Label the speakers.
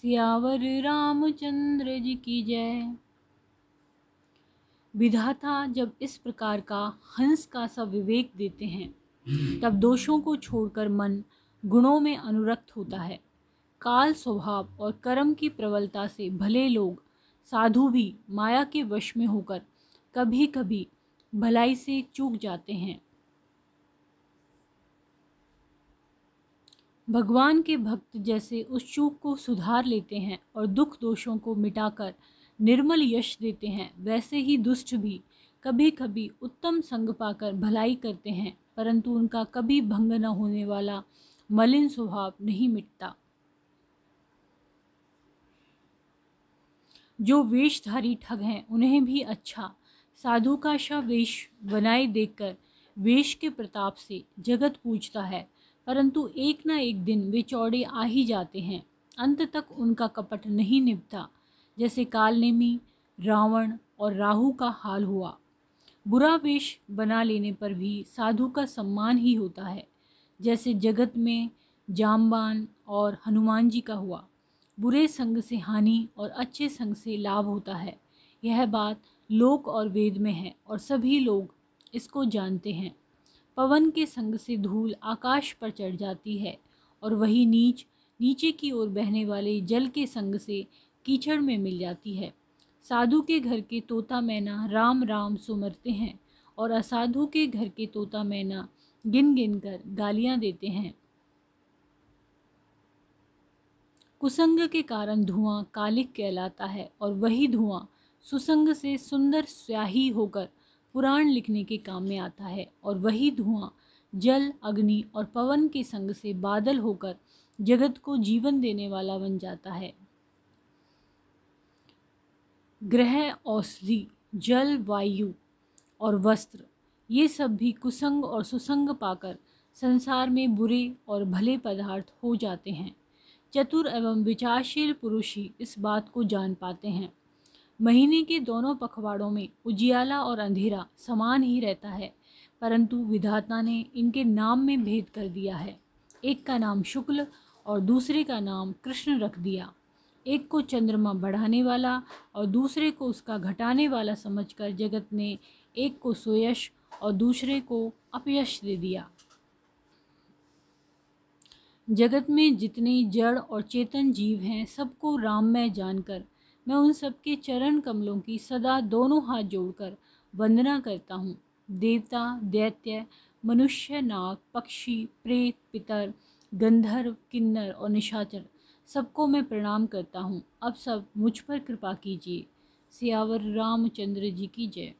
Speaker 1: सियावर रामचंद्र जी की जय। विधाता जब इस प्रकार का हंस का सा विवेक देते हैं, तब दोषों को छोड़कर मन गुणों में अनुरक्त होता है। काल स्वभाव और कर्म की प्रबलता से भले लोग साधु भी माया के वश में होकर कभी कभी भलाई से चूक जाते हैं। भगवान के भक्त जैसे उस चूक को सुधार लेते हैं और दुख दोषों को मिटाकर निर्मल यश देते हैं, वैसे ही दुष्ट भी। कभी कभी उत्तम संग पाकर भलाई करते हैं, परंतु उनका कभी भंग न होने वाला मलिन स्वभाव नहीं मिटता। जो वेशधारी ठग हैं, उन्हें भी अच्छा। साधु का सा वेश बनाए देखकर वेश के प्रताप से जगत पूछता है। परंतु एक ना एक दिन वे चौड़े आ ही जाते हैं। अंत तक उनका कपट नहीं निपटा जैसे कालनेमी, रावण और राहु का हाल हुआ। बुरा वेश बना लेने पर भी साधु का सम्मान ही होता है, जैसे जगत में जामबान और हनुमान जी का हुआ। बुरे संग से हानि और अच्छे संग से लाभ होता है। यह बात लोक और वेद में है और सभी लोग इसको जानते हैं। पवन के संग से धूल आकाश पर चढ़ जाती है और वही नीच नीचे की ओर बहने वाले जल के संग से कीचड़ में मिल जाती है। साधु के घर के तोता मैना राम राम सुमरते हैं और असाधु के घर के तोता मैना गिन गिन कर गालियाँ देते हैं। कुसंग के कारण धुआँ कालिक कहलाता है और वही धुआँ सुसंग से सुंदर स्याही होकर पुराण लिखने के काम में आता है और वही धुआँ, जल, अग्नि और पवन के संग से बादल होकर जगत को जीवन देने वाला बन जाता है। ग्रह, औषधि, जल, वायु और वस्त्र, ये सब भी कुसंग और सुसंग पाकर संसार में बुरे और भले पदार्थ हो जाते हैं। चतुर एवं विचारशील पुरुष ही इस बात को जान पाते हैं। महीने के दोनों पखवाड़ों में उजियाला और अंधेरा समान ही रहता है, परंतु विधाता ने इनके नाम में भेद कर दिया है। एक का नाम शुक्ल और दूसरे का नाम कृष्ण रख दिया। एक को चंद्रमा बढ़ाने वाला और दूसरे को उसका घटाने वाला समझकर जगत ने एक को सुयश और दूसरे को अपयश दे दिया। जगत में जितने जड़ और चेतन जीव हैं, सबको राममय जानकर मैं उन सबके चरण कमलों की सदा दोनों हाथ जोड़कर वंदना करता हूँ। देवता, दैत्य, मनुष्य, नाग, पक्षी, प्रेत, पितर, गंधर्व, किन्नर और निशाचर, सबको मैं प्रणाम करता हूँ। अब सब मुझ पर कृपा कीजिए। सियावर रामचंद्र जी की जय।